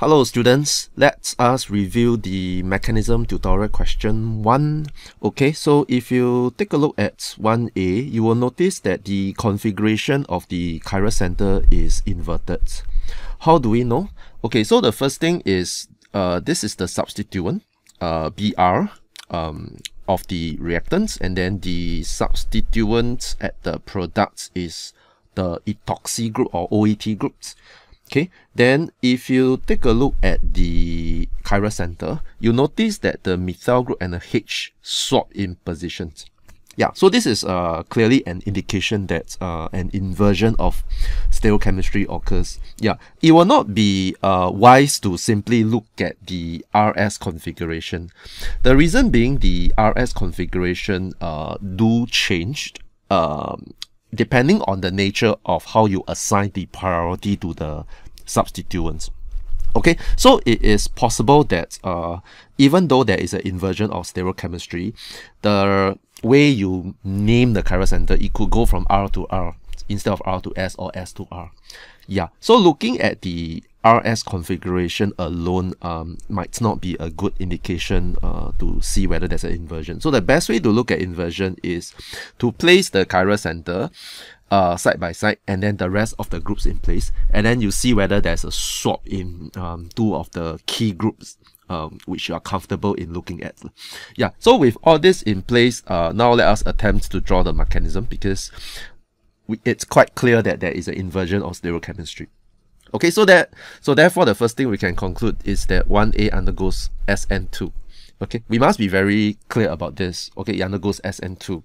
Hello students, let us review the mechanism tutorial question 1. Okay, so if you take a look at 1a, you will notice that the configuration of the chiral center is inverted. How do we know? Okay, so the first thing is uh, this is the substituent, uh, Br, um, of the reactants, and then the substituent at the products is the ethoxy group or OET groups. Okay, then if you take a look at the chiral center, you notice that the methyl group and the H swap in positions. Yeah, so this is uh, clearly an indication that uh, an inversion of stereochemistry occurs. Yeah, it will not be uh, wise to simply look at the RS configuration. The reason being the RS configuration uh, do change um, depending on the nature of how you assign the priority to the substituents. Okay, so it is possible that uh, even though there is an inversion of stereochemistry, the way you name the chiral center, it could go from R to R instead of R to S or S to R. Yeah, so looking at the RS configuration alone um, might not be a good indication uh, to see whether there's an inversion. So the best way to look at inversion is to place the chiral center uh, side by side and then the rest of the groups in place and then you see whether there's a swap in um, two of the key groups um, which you are comfortable in looking at. Yeah, so with all this in place, uh, now let us attempt to draw the mechanism because we, it's quite clear that there is an inversion of stereochemistry. Okay, so that so therefore the first thing we can conclude is that 1A undergoes SN2. Okay, we must be very clear about this. Okay, it undergoes SN2.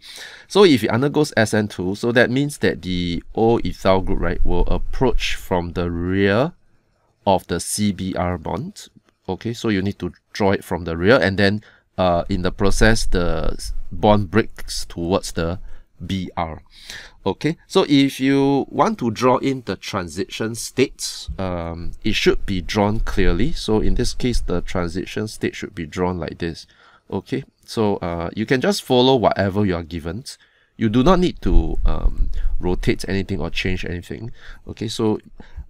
So if it undergoes SN2, so that means that the O ethyl group, right, will approach from the rear of the CBr bond. Okay, so you need to draw it from the rear and then uh, in the process, the bond breaks towards the BR. Okay, so if you want to draw in the transition states, um, it should be drawn clearly. So in this case, the transition state should be drawn like this. Okay, so uh, you can just follow whatever you are given. You do not need to um, rotate anything or change anything. Okay, so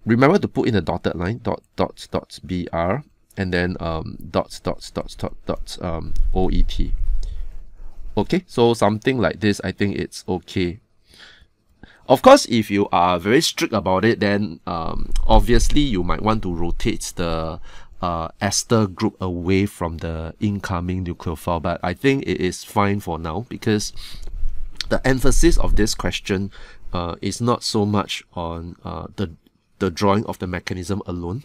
remember to put in a dotted line, dot, dot, dot, BR, and then um, dots, dots, dots, dot, dot, um, OET. Okay, so something like this, I think it's okay. Of course, if you are very strict about it, then um, obviously you might want to rotate the uh, ester group away from the incoming nucleophile, but I think it is fine for now because the emphasis of this question uh, is not so much on uh, the the drawing of the mechanism alone,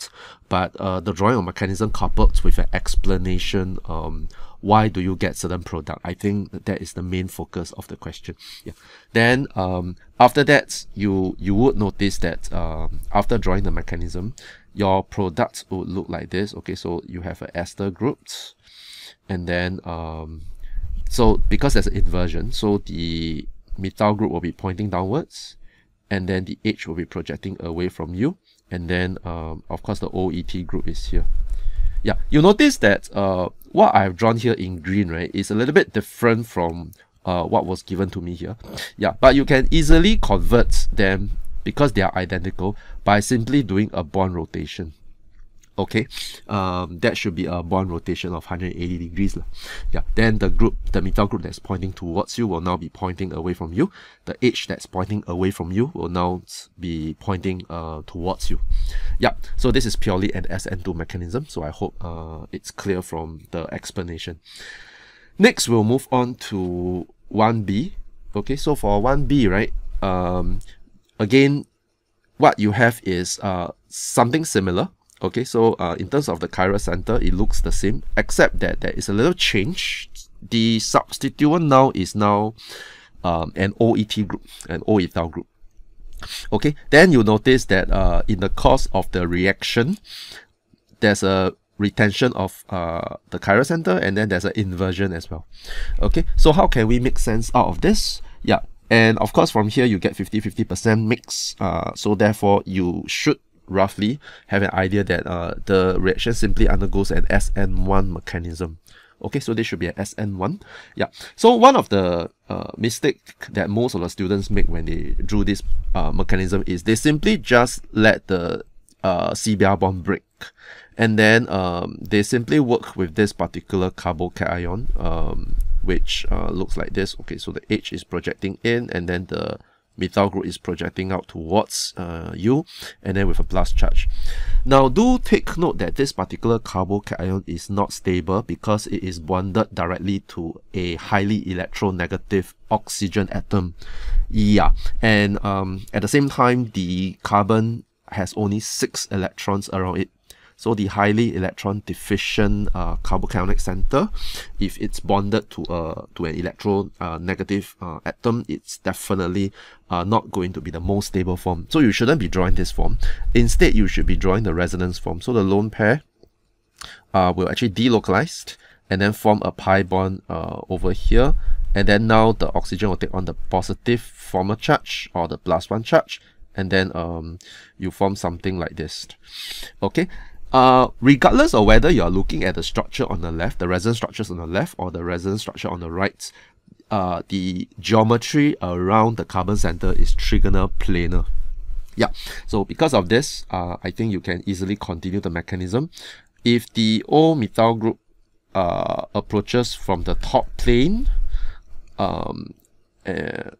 but uh, the drawing of mechanism coupled with an explanation um, why do you get certain product. I think that, is the main focus of the question. Yeah. Then um, after that, you you would notice that um, after drawing the mechanism, your product would look like this. Okay, so you have an ester group, and then um, so because there's an inversion, so the methyl group will be pointing downwards and then the H will be projecting away from you and then um, of course the OET group is here yeah you notice that uh, what I've drawn here in green right is a little bit different from uh, what was given to me here. Yeah but you can easily convert them because they are identical by simply doing a bond rotation okay um, that should be a bond rotation of 180 degrees lah. yeah then the group the methyl group that's pointing towards you will now be pointing away from you. The H that's pointing away from you will now be pointing uh, towards you. Yeah so this is purely an SN2 mechanism so I hope uh, it's clear from the explanation. Next we'll move on to 1B okay so for 1B right um, again what you have is uh, something similar Okay, so uh, in terms of the chiral center, it looks the same, except that there is a little change. The substituent now is now um, an OET group, an O group. Okay, then you notice that uh, in the course of the reaction, there's a retention of uh, the chiral center and then there's an inversion as well. Okay, so how can we make sense out of this? Yeah, and of course from here you get 50-50% mix. Uh, so therefore you should roughly have an idea that uh, the reaction simply undergoes an SN1 mechanism. Okay, so this should be an SN1. Yeah. So one of the uh, mistake that most of the students make when they drew this uh, mechanism is they simply just let the uh, CBr bond break And then um, they simply work with this particular carbocation, um, which uh, looks like this. Okay, so the H is projecting in, and then the methyl group is projecting out towards uh, you and then with a plus charge. Now do take note that this particular carbocation is not stable because it is bonded directly to a highly electronegative oxygen atom. Yeah, and um, at the same time the carbon has only six electrons around it. So the highly electron deficient uh, center, if it's bonded to a to an electron uh, negative uh, atom, it's definitely uh, not going to be the most stable form. So you shouldn't be drawing this form. Instead, you should be drawing the resonance form. So the lone pair uh, will actually delocalize and then form a pi bond uh, over here. And then now the oxygen will take on the positive formal charge or the plus one charge and then um, you form something like this. Okay, uh, regardless of whether you're looking at the structure on the left, the resonance structures on the left, or the resonance structure on the right, uh, the geometry around the carbon center is trigonal planar. Yeah, so because of this, uh, I think you can easily continue the mechanism. If the O methyl group uh, approaches from the top plane, um, uh,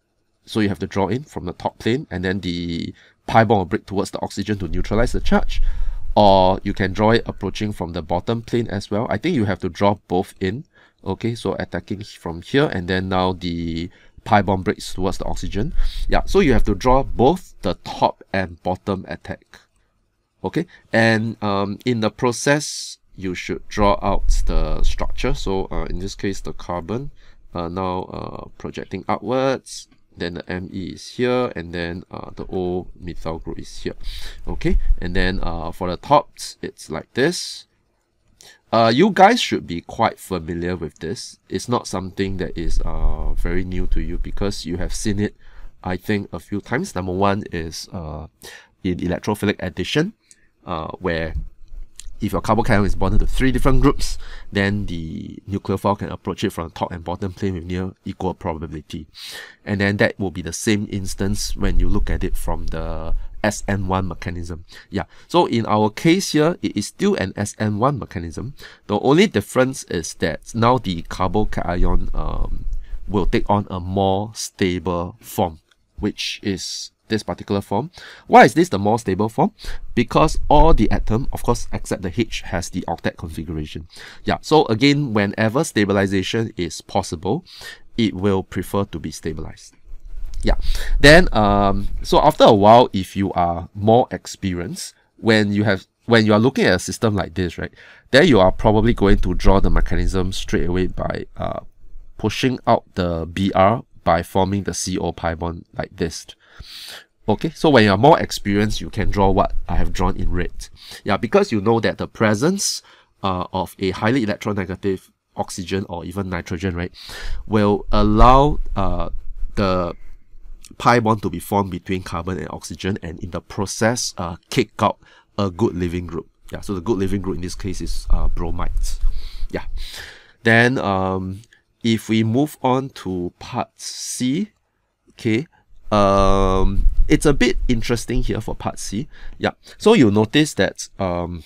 so you have to draw in from the top plane, and then the pi bond will break towards the oxygen to neutralize the charge or you can draw it approaching from the bottom plane as well. I think you have to draw both in. Okay, so attacking from here and then now the pi bond breaks towards the oxygen. Yeah, so you have to draw both the top and bottom attack. Okay, and um, in the process, you should draw out the structure. So uh, in this case, the carbon uh, now uh, projecting outwards then the Me is here, and then uh, the O methyl group is here. Okay, and then uh, for the tops, it's like this. Uh, you guys should be quite familiar with this. It's not something that is uh, very new to you because you have seen it, I think, a few times. Number one is uh, in electrophilic addition, uh, where if your carbocation is bonded to three different groups, then the nucleophile can approach it from the top and bottom plane with near equal probability. And then that will be the same instance when you look at it from the SN1 mechanism. Yeah, so in our case here, it is still an SN1 mechanism. The only difference is that now the carbocation um, will take on a more stable form, which is this particular form. Why is this the more stable form? Because all the atom, of course, except the H, has the octet configuration. Yeah, so again, whenever stabilization is possible, it will prefer to be stabilized. Yeah, then um, so after a while, if you are more experienced, when you have when you are looking at a system like this, right, then you are probably going to draw the mechanism straight away by uh, pushing out the BR by forming the CO pi bond like this. Okay, so when you're more experienced, you can draw what I have drawn in red. Yeah, because you know that the presence uh, of a highly electronegative oxygen or even nitrogen, right, will allow uh, the pi bond to be formed between carbon and oxygen and in the process uh, kick out a good leaving group. Yeah, so the good leaving group in this case is uh, bromides. Yeah. Then um, if we move on to part C, okay, um, it's a bit interesting here for part C. Yeah, so you'll notice that um,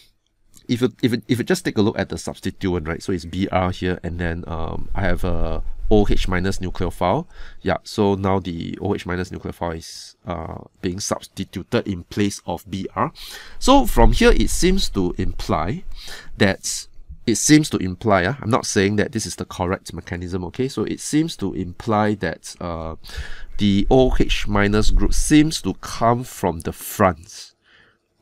if you if you, if you just take a look at the substituent, right? So it's Br here, and then um, I have a OH minus nucleophile. Yeah, so now the OH minus nucleophile is uh, being substituted in place of Br. So from here, it seems to imply that it seems to imply, uh, I'm not saying that this is the correct mechanism, okay? So it seems to imply that uh, the OH minus group seems to come from the front,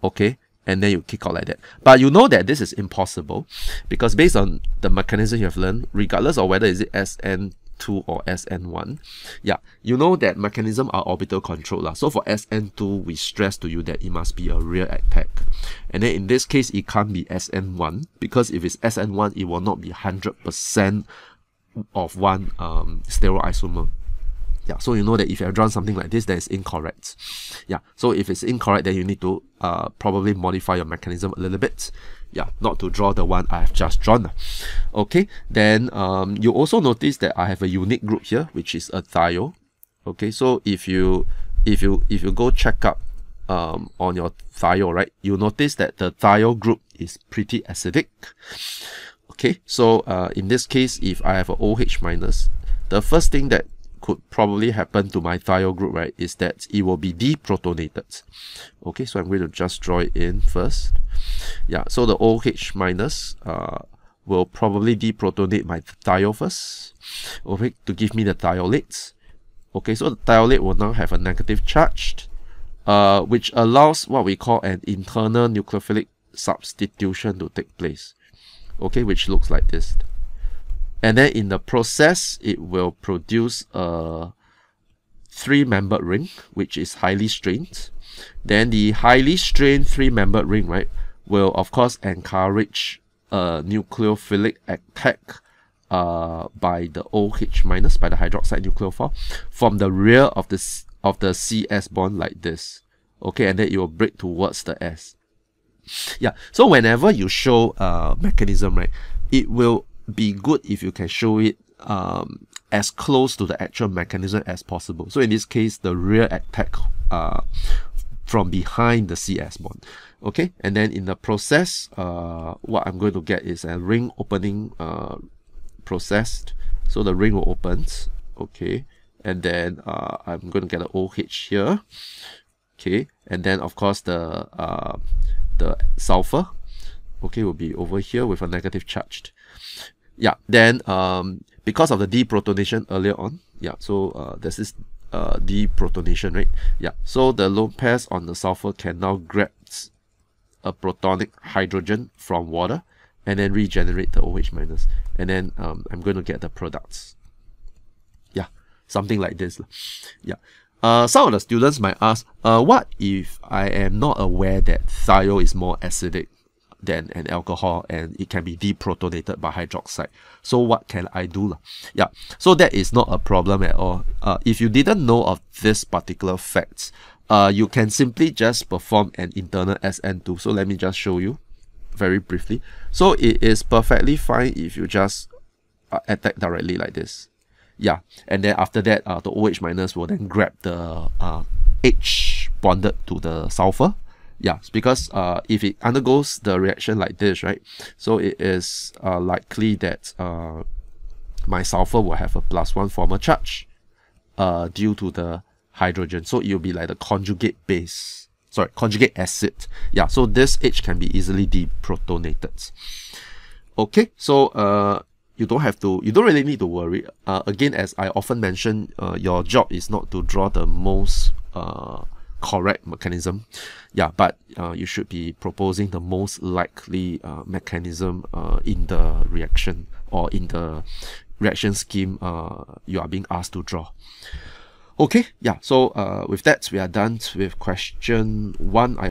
okay? And then you kick out like that. But you know that this is impossible because based on the mechanism you have learned, regardless of whether is it SN 2 or SN1. Yeah, you know that mechanism are orbital controlled. La. So for SN2, we stress to you that it must be a rear attack. And then in this case, it can't be SN1 because if it's SN1, it will not be 100% of one um, stereoisomer. Yeah, so you know that if you have drawn something like this, that is incorrect. Yeah, so if it's incorrect, then you need to uh, probably modify your mechanism a little bit yeah not to draw the one I have just drawn okay then um, you also notice that I have a unique group here which is a thio okay so if you if you if you go check up um, on your thiol, right, you notice that the thiol group is pretty acidic. Okay, so uh, in this case, if I have a OH minus, the first thing that could probably happen to my thiol group, right, is that it will be deprotonated. Okay, so I'm going to just draw it in first. Yeah, so the OH minus uh, will probably deprotonate my thiol first, okay, to give me the thiolates. Okay, so the thiolate will now have a negative charge, uh, which allows what we call an internal nucleophilic substitution to take place. Okay, which looks like this. And then in the process, it will produce a three-membered ring, which is highly strained. Then the highly strained three-membered ring, right, will of course encourage a nucleophilic attack uh, by the OH minus, by the hydroxide nucleophile, from the rear of the, of the CS bond like this. Okay, and then it will break towards the S. Yeah, so whenever you show a uh, mechanism, right, it will be good if you can show it um, as close to the actual mechanism as possible. So in this case, the rear attack uh, from behind the CS bond. Okay, and then in the process, uh, what I'm going to get is a ring opening uh, processed. So the ring will open. Okay, and then uh, I'm going to get an OH here. Okay, and then of course the uh, the sulfur okay will be over here with a negative charged yeah then um because of the deprotonation earlier on yeah so uh, there's this uh, deprotonation right? Yeah so the lone pairs on the sulfur can now grab a protonic hydrogen from water and then regenerate the OH minus. And then um, I'm going to get the products. Yeah something like this yeah. Uh, some of the students might ask uh, what if I am not aware that thiol is more acidic than an alcohol and it can be deprotonated by hydroxide. So what can I do? Yeah, so that is not a problem at all. Uh, if you didn't know of this particular fact, uh, you can simply just perform an internal SN2. So let me just show you very briefly. So it is perfectly fine if you just uh, attack directly like this. Yeah, and then after that, uh, the OH minus will then grab the uh, H bonded to the sulfur yeah, because uh, if it undergoes the reaction like this, right, so it is uh, likely that uh, my sulfur will have a plus one formal charge uh, due to the hydrogen. So it will be like the conjugate base, sorry, conjugate acid. Yeah, so this H can be easily deprotonated. Okay, so uh, you don't have to, you don't really need to worry. Uh, again, as I often mention, uh, your job is not to draw the most uh, correct mechanism. Yeah, but uh, you should be proposing the most likely uh, mechanism uh, in the reaction or in the reaction scheme uh, you are being asked to draw. Okay, yeah, so uh, with that, we are done with question one. I